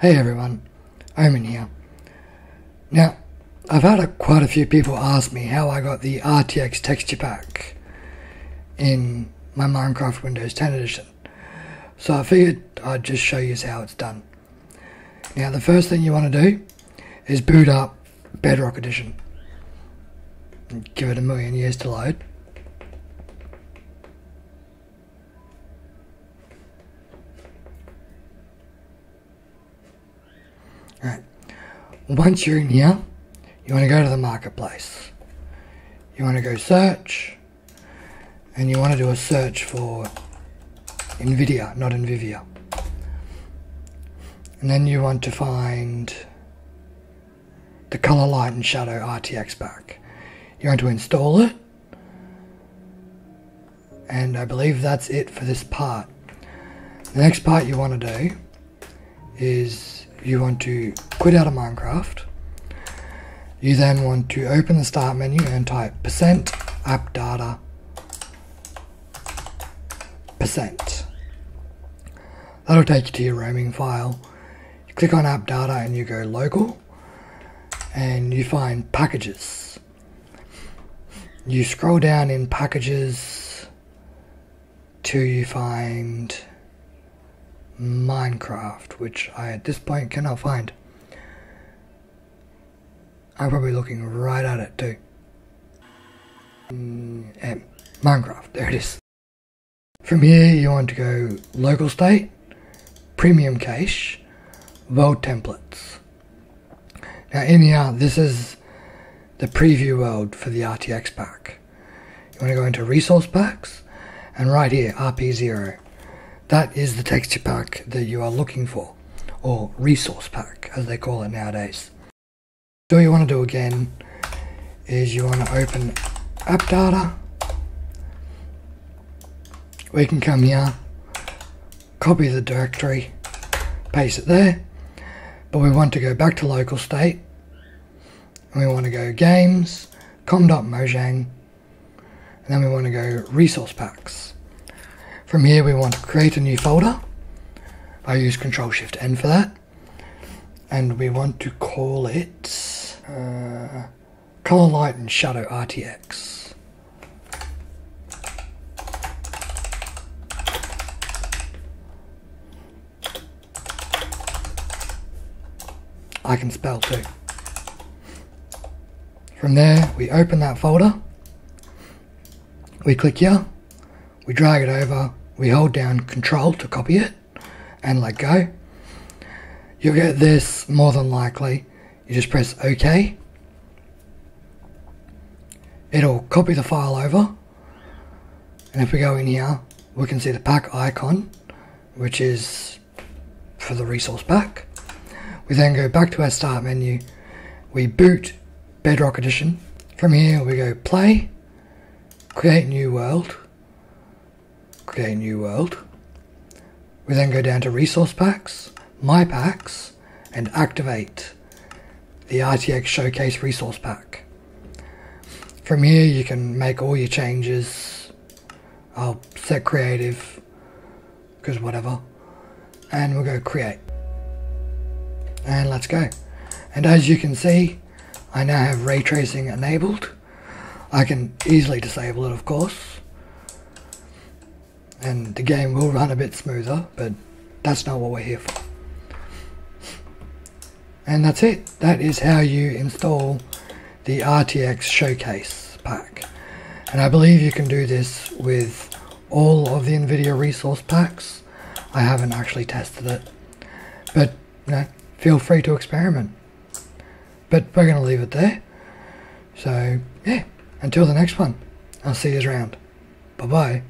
Hey everyone, Omen here. Now, I've had a, quite a few people ask me how I got the RTX texture pack in my Minecraft Windows 10 edition. So I figured I'd just show you how it's done. Now the first thing you want to do is boot up Bedrock Edition. Give it a million years to load. Alright. Once you're in here, you want to go to the marketplace. You want to go search, and you want to do a search for NVIDIA, not NVIDIA. And then you want to find the color light and shadow RTX pack. You want to install it. And I believe that's it for this part. The next part you want to do is you want to quit out of Minecraft. You then want to open the start menu and type percent app data percent. That'll take you to your roaming file. You click on app data and you go local and you find packages. You scroll down in packages till you find Minecraft, which I at this point cannot find. I'm probably looking right at it too. Mm, Minecraft, there it is. From here you want to go local state, premium cache, world templates. Now in here, this is the preview world for the RTX pack. You want to go into resource packs, and right here, RP0. That is the texture pack that you are looking for, or resource pack as they call it nowadays. So what you want to do again is you want to open app data. We can come here, copy the directory, paste it there, but we want to go back to local state, and we want to go games, com.mojang, and then we want to go resource packs. From here we want to create a new folder. I use Control Shift N for that. And we want to call it uh, Color Light and Shadow RTX. I can spell too. From there, we open that folder. We click here we drag it over, we hold down control to copy it and let go. You'll get this more than likely. You just press OK. It'll copy the file over. And if we go in here, we can see the pack icon, which is for the resource pack. We then go back to our start menu. We boot Bedrock Edition. From here, we go play, create new world a new world. We then go down to resource packs, my packs, and activate the RTX Showcase resource pack. From here you can make all your changes. I'll set creative, because whatever. And we'll go create. And let's go. And as you can see, I now have ray tracing enabled. I can easily disable it of course and the game will run a bit smoother, but that's not what we're here for. And that's it. That is how you install the RTX Showcase pack. And I believe you can do this with all of the NVIDIA resource packs. I haven't actually tested it. But, you know, feel free to experiment. But we're going to leave it there. So, yeah, until the next one, I'll see you around. Bye-bye.